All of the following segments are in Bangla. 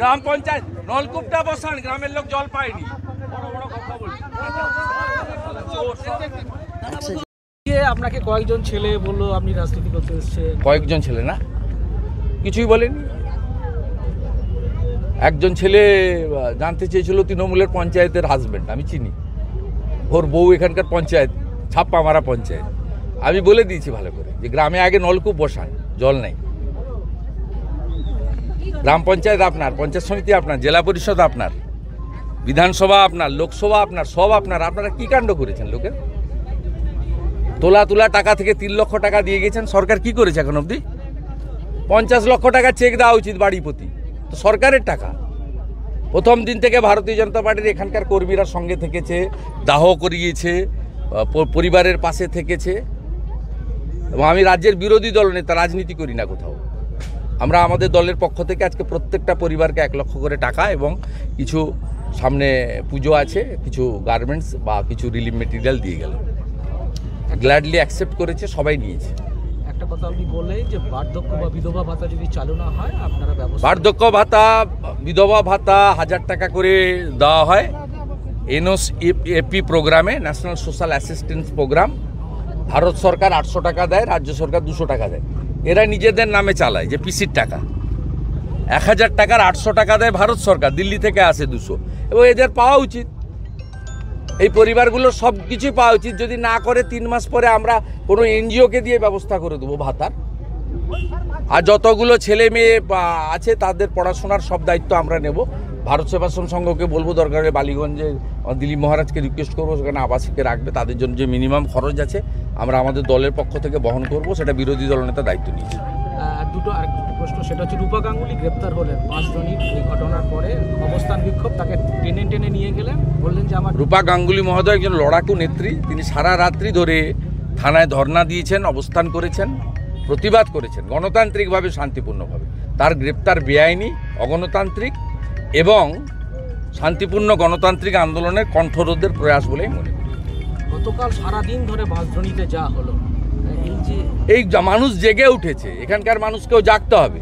গ্রাম পঞ্চায়েত নলকূপটা বসান গ্রামের লোক জল পায়নি। বড় বড় কথা বলছি আপনাকে কয়েকজন ছেলে বলল আপনি রাজনীতি করতে এসছেন। কয়েকজন ছেলে না? কিছুই বলেনি। একজন ছেলে জানতে চেয়েছিল তৃণমূলের পঞ্চায়েতের হাজবেন্ড আমি চিনি। ওর বউ এখানকার পঞ্চায়েত ছাপ্পা মারা পঞ্চায়েত। আমি বলে দিয়েছি ভালো করে যে গ্রামে আগে নলকূপ বসান জল নেই। গ্রাম পঞ্চায়েত আপনার, পঞ্চায়েত সমিতি আপনার, জেলা পরিষদ আপনার, বিধানসভা আপনার, লোকসভা আপনার, সব আপনার। আপনারা কি কাণ্ড করেছেন লোকের? তোলা তোলা টাকা থেকে তিন লক্ষ টাকা দিয়ে গেছেন, সরকার কি করেছে এখন অবধি? পঞ্চাশ লক্ষ টাকা চেক দেওয়া উচিত বাড়ি প্রতি। তো সরকারের টাকা। প্রথম দিন থেকে ভারতীয় জনতা পার্টির এখানকার কর্মীরা সঙ্গে থেকেছে, দাহ করিয়েছে পরিবারের পাশে থেকেছে। এবং আমি রাজ্যের বিরোধী দল নেতা, রাজনীতি করি না কোথাও। আমরা আমাদের দলের পক্ষ থেকে আজকে প্রত্যেকটা পরিবারকে এক লক্ষ করে টাকা এবং কিছু সামনে পুজো আছে কিছু গার্মেন্টস বা কিছু রিলিফ মেটেরিয়াল দিয়ে গেল। গ্ল্যাডলি অ্যাকসেপ্ট করেছে সবাই নিয়েছে। একটা কথা আপনি বললেন যে বার্ধক্য বা বিধবা ভাতা যদি চালু না হয় আপনারা ব্যবস্থা বার্ধক্য ভাতা বিধবা ভাতা হাজার টাকা করে দেওয়া হয়। এনওস এপি প্রোগ্রামে national social assistance programme Bharat সরকার আটশো টাকা দেয় রাজ্য সরকার দুশো টাকা দেয়। এরা নিজেদের নামে চালায় যে পিসির টাকা। এক হাজার টাকার আটশো টাকা দেয় ভারত সরকার, দিল্লি থেকে আসে দুশো। এবং এদের পাওয়া উচিত। এই পরিবারগুলোর সব কিছুই পাওয়া উচিত। যদি না করে তিন মাস পরে আমরা কোনো এনজিওকে দিয়ে ব্যবস্থা করে দেবো ভাতার। আর যতগুলো ছেলে মেয়ে আছে, তাদের পড়াশোনার সব দায়িত্ব আমরা নেব। ভারত সেবাশ্রম সংঘকে বলব দরকার হলে বালিগঞ্জে দিলীপ মহারাজকে রিকোয়েস্ট করব সেখানে আবাসিকে রাখবে তাদের জন্য যে মিনিমাম খরচ আছে আমরা আমাদের দলের পক্ষ থেকে বহন করব সেটা বিরোধী দলনেতা দায়িত্ব নিয়েছে। দুটো আর দুটো প্রশ্ন সেটা হচ্ছে রূপা গাঙ্গুলি গ্রেপ্তার হলেন পাঁচজনই এই ঘটনার পরে অবস্থান বিক্ষোভ তাকে টেনে টেনে নিয়ে গেলেন বললেন যে আমার রূপা গাঙ্গুলি মহোদয় একজন লড়াকু নেত্রী তিনি সারা রাত্রি ধরে থানায় ধর্ণা দিয়েছেন অবস্থান করেছেন প্রতিবাদ করেছেন গণতান্ত্রিকভাবে শান্তিপূর্ণভাবে। তার গ্রেপ্তার বেআইনি অগণতান্ত্রিক এবং শান্তিপূর্ণ গণতান্ত্রিক আন্দোলনের কণ্ঠরোধের প্রয়াস বলেই মনে করি। গতকাল সারাদিন ধরে বাঁশদ্রণীতে যা হলো এই যে এই মানুষ জেগে উঠেছে এখানকার মানুষকেও জাগতে হবে।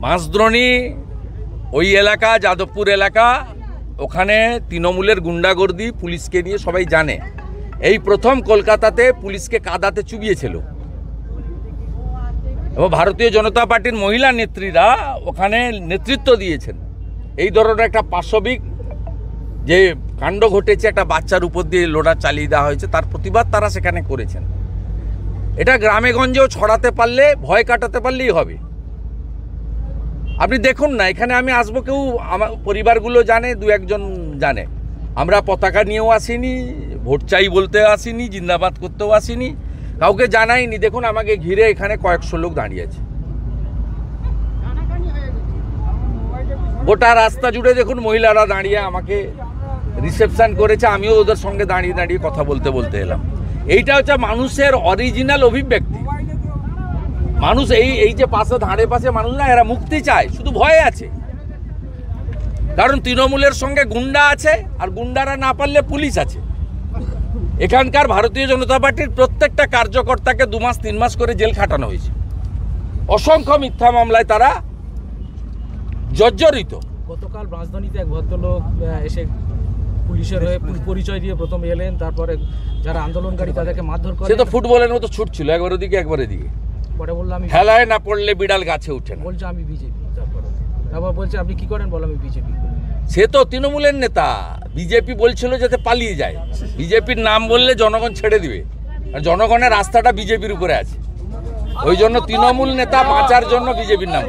মাছদ্রণী ওই এলাকা যাদবপুর এলাকা ওখানে তৃণমূলের গুন্ডাগর্দি পুলিশকে নিয়ে সবাই জানে। এই প্রথম কলকাতাতে পুলিশকে কাদাতে চুবিয়েছিল। এবং ভারতীয় জনতা পার্টির মহিলা নেত্রীরা ওখানে নেতৃত্ব দিয়েছেন। এই ধরনের একটা পাশবিক যে কাণ্ড ঘটেছে, একটা বাচ্চার উপর দিয়ে লোডার চালিয়ে দেওয়া হয়েছে, তার প্রতিবাদ তারা সেখানে করেছেন। এটা গ্রামে গঞ্জেও ছড়াতে পারলে, ভয় কাটাতে পারলেই হবে। আপনি দেখুন না, এখানে আমি আসব কেউ, আমার পরিবারগুলো জানে, দু একজন জানে। আমরা পতাকা নিয়েও আসিনি, ভোট চাই বলতে আসিনি, জিন্দাবাদ করতেও আসিনি। কাউকে জানাইনি। দেখুন, আমাকে ঘিরে এখানে কয়েকশো লোক দাঁড়িয়ে আছে। গোটা রাস্তা জুড়ে দেখুন মহিলারা দাঁড়িয়ে আমাকে রিসেপশন করেছে, আমিও ওদের সঙ্গে দাঁড়িয়ে দাঁড়িয়ে কথা বলতে বলতে এলাম। এইটা হচ্ছে মানুষের অরিজিনাল অভিব্যক্তি। মানুষ এই এই যে পাশে, ধারে পাশে মানুষ না এরা মুক্তি চায়, শুধু ভয়ে আছে। কারণ তৃণমূলের সঙ্গে গুন্ডা আছে, আর গুন্ডারা না পারলে পুলিশ আছে। এখানকার ভারতীয় জনতা পার্টির প্রত্যেকটা কার্যকর্তাকে দু মাস, তিন মাস করে জেল খাটানো হয়েছে। অসংখ্য মিথ্যা মামলায় তারা জর্জরিত। গতকাল রাজধানীতে এক ভদ্রলোক এসে পুলিশের হয়ে পরিচয় দিয়ে প্রথম এলেন তারপরে যারা আন্দোলনকারী তাদেরকে মারধর করে। সে তো ফুটবলের মতো ছুটছিল একবার ওদিকে একবার এদিকে। পরে বললাম আমি খেলায় না পড়লে বিড়াল গাছে উঠে না। বলছে আমি বিজেপি। তারপরে তারপর বলছে আপনি কি করেন? বলো আমি বিজেপি সে তো তৃণমূলের নেতা। বিজেপি বলছিল যাতে পালিয়ে যায়। বিজেপির নাম বললে জনগণ ছেড়ে দিবে। আর জনগণের রাস্তাটা বিজেপির উপরে আছে। ওই জন্য তৃণমূল নেতা বাঁচার জন্য বিজেপির নাম